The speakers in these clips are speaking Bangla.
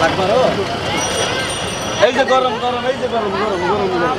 गरम हो है चाहिँ गरम गरम है चाहिँ गरम गरम गरम गरम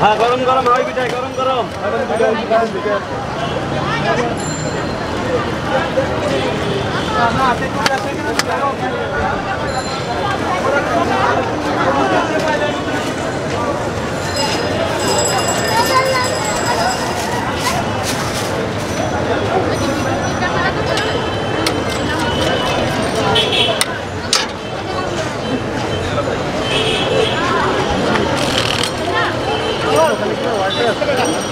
হ্যাঁ গরম গরম হয় পিঠাই গরম গরম। 네.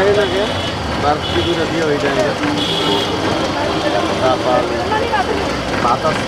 এনে গে বারোটি করে দিয়ে ওইটা এনে তারপর বাতাস